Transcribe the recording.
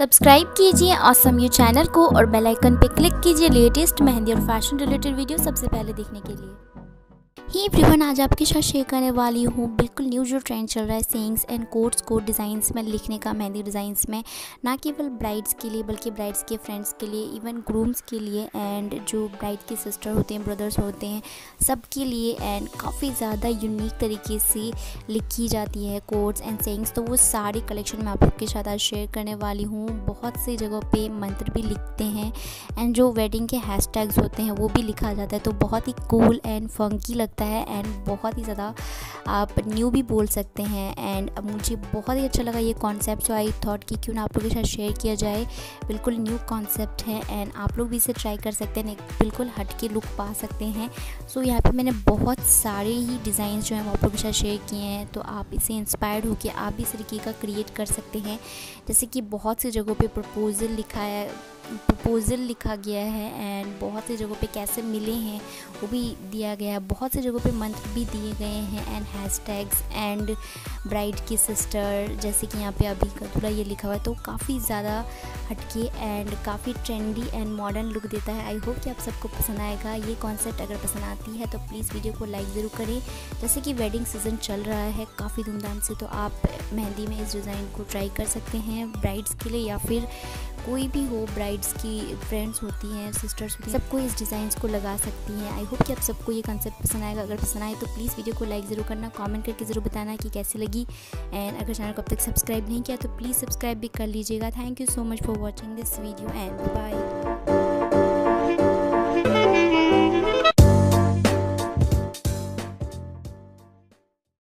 Subscribe कीजिए awesome you channel को और बेल आइकन पर क्लिक कीजिए लेटेस्ट मेहंदी और फ़ैशन रिलेटेड वीडियो सबसे पहले देखने के लिए। ही एवरीवन आज आपके साथ शेयर करने वाली हूँ। बिल्कुल न्यू जो ट्रेंड चल रहा है सेंग्स एंड कोट्स को डिज़ाइंस में, लिखने का मेहंदी डिज़ाइंस में, ना केवल ब्राइड्स के लिए बल्कि ब्राइड्स के फ्रेंड्स के लिए इवन ग्रूम्स के लिए एंड जो ब्राइड के सिस्टर होते हैं ब्रदर्स होते हैं सब के लिए एंड काफ़ी ज़्यादा यूनिक तरीके से लिखी जाती है कोड्स एंड सेंग्स तो वो सारी कलेक्शन मैं आपके साथ आज शेयर करने वाली हूँ। बहुत सी जगहों पर मंत्र भी लिखते हैं एंड जो वेडिंग के हैश होते हैं, वो भी लिखा जाता है। तो बहुत ही कूल एंड फंकी लगता है है एंड बहुत ही ज़्यादा आप न्यू भी बोल सकते हैं एंड मुझे बहुत ही अच्छा लगा ये कॉन्सेप्ट सो आई थॉट कि क्यों ना आप लोगों के साथ शेयर किया जाए। बिल्कुल न्यू कॉन्सेप्ट है एंड आप लोग भी इसे ट्राई कर सकते हैं बिल्कुल हट के लुक पा सकते हैं। सो so, यहाँ पे मैंने बहुत सारे ही डिज़ाइन जो हैं आप लोगों के साथ शेयर किए हैं तो आप इसे इंस्पायर्ड होकर आप भी इस तरीके का क्रिएट कर सकते हैं। जैसे कि बहुत सी जगहों पर प्रपोज़ल लिखा है प्रपोज़ल लिखा गया है एंड बहुत सी जगहों पे कैसे मिले हैं, वो भी दिया गया है। बहुत सी जगहों पे मंत्र भी दिए गए हैं and hash tags and bride की सिस्टर जैसे कि यहाँ पे अभी थोड़ा ये लिखा हुआ है तो काफ़ी ज़्यादा हटके एंड काफ़ी ट्रेंडी एंड मॉडर्न लुक देता है। आई होप कि आप सबको पसंद आएगा। ये कॉन्सेप्ट अगर पसंद आती है तो प्लीज़ वीडियो को लाइक ज़रूर करें। जैसे कि वेडिंग सीज़न चल रहा है काफ़ी धूमधाम से तो आप मेहंदी में इस डिज़ाइन को ट्राई कर सकते हैं ब्राइड्स के लिए या फिर कोई भी हो ब्राइड्स की फ्रेंड्स होती हैं सिस्टर्स होती हैं, सबको इस डिज़ाइन को लगा सकती हैं। आई होप कि आप सबको ये कंसेप्ट पसंद आएगा। अगर पसंद आए तो प्लीज़ वीडियो को लाइक ज़रूर करना कमेंट करके ज़रूर बताना कि कैसी लगी। एंड अगर चैनल को अब तक सब्सक्राइब नहीं किया तो प्लीज़ सब्सक्राइब भी कर लीजिएगा। Thank you so much for watching this video and bye